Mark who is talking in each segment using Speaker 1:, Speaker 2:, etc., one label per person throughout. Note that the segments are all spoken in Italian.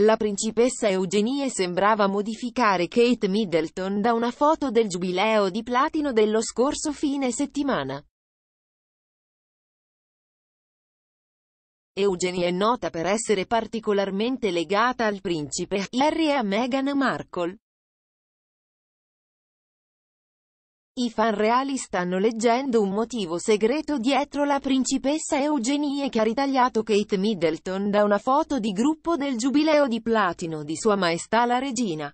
Speaker 1: La principessa Eugenie sembrava modificare Kate Middleton da una foto del giubileo di platino dello scorso fine settimana. Eugenie è nota per essere particolarmente legata al principe Harry e a Meghan Markle. I fan reali stanno leggendo un motivo segreto dietro la principessa Eugenie che ha ritagliato Kate Middleton da una foto di gruppo del giubileo di platino di Sua Maestà la Regina.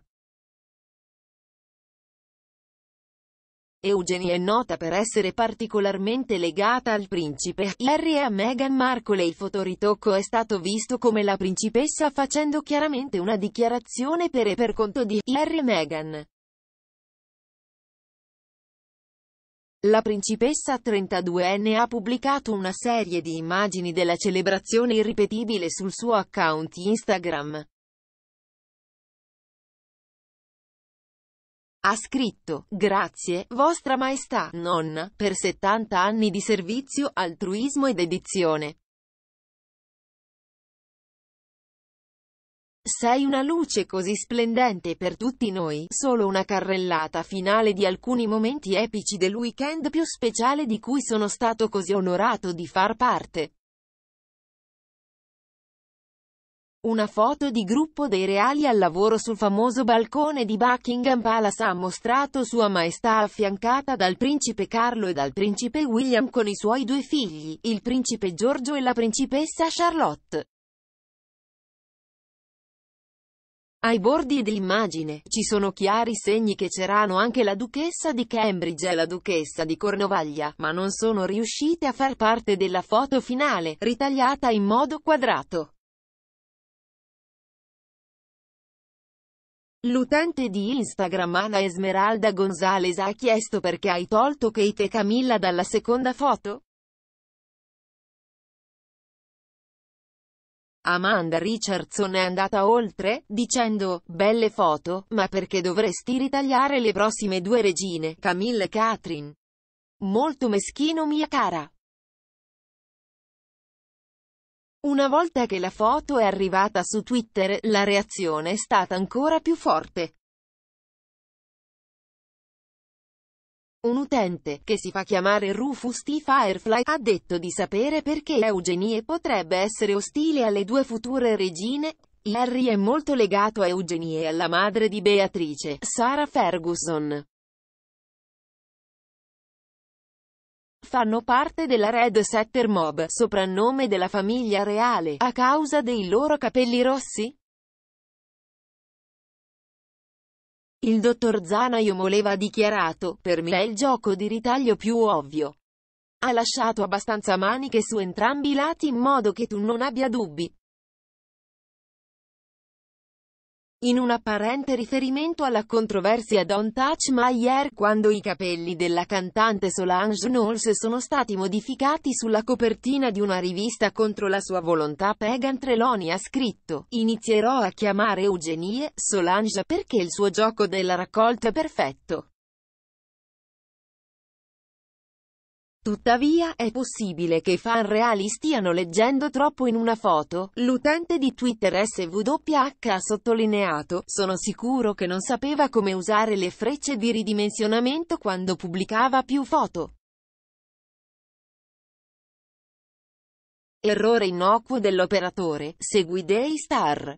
Speaker 1: Eugenie è nota per essere particolarmente legata al principe Harry e a Meghan Markle e il fotoritocco è stato visto come la principessa facendo chiaramente una dichiarazione per e per conto di Harry e Meghan. La principessa 32enne ha pubblicato una serie di immagini della celebrazione irripetibile sul suo account Instagram. Ha scritto, grazie, vostra maestà, nonna, per 70 anni di servizio, altruismo ed dedizione. Sei una luce così splendente per tutti noi, solo una carrellata finale di alcuni momenti epici del weekend più speciale di cui sono stato così onorato di far parte. Una foto di gruppo dei reali al lavoro sul famoso balcone di Buckingham Palace ha mostrato Sua Maestà affiancata dal principe Carlo e dal principe William con i suoi due figli, il principe Giorgio e la principessa Charlotte. Ai bordi dell'immagine, ci sono chiari segni che c'erano anche la duchessa di Cambridge e la duchessa di Cornovaglia, ma non sono riuscite a far parte della foto finale, ritagliata in modo quadrato. L'utente di Instagram Ana Esmeralda Gonzalez ha chiesto perché hai tolto Kate e Camilla dalla seconda foto? Amanda Richardson è andata oltre, dicendo, belle foto, ma perché dovresti ritagliare le prossime due regine, Camille e Catherine? Molto meschino mia cara. Una volta che la foto è arrivata su Twitter, la reazione è stata ancora più forte. Un utente, che si fa chiamare Rufus T. Firefly, ha detto di sapere perché Eugenie potrebbe essere ostile alle due future regine. Harry è molto legato a Eugenie e alla madre di Beatrice, Sarah Ferguson. Fanno parte della Red Setter Mob, soprannome della famiglia reale, a causa dei loro capelli rossi? Il dottor Zanaio Moleva ha dichiarato, per me è il gioco di ritaglio più ovvio. Ha lasciato abbastanza maniche su entrambi i lati in modo che tu non abbia dubbi. In un apparente riferimento alla controversia Don't Touch My Hair quando i capelli della cantante Solange Knowles sono stati modificati sulla copertina di una rivista contro la sua volontà Pagan Trelawney ha scritto, inizierò a chiamare Eugenie, Solange perché il suo gioco della raccolta è perfetto. Tuttavia, è possibile che i fan reali stiano leggendo troppo in una foto. L'utente di Twitter SWH ha sottolineato, sono sicuro che non sapeva come usare le frecce di ridimensionamento quando pubblicava più foto. Errore innocuo dell'operatore, segui Daystar.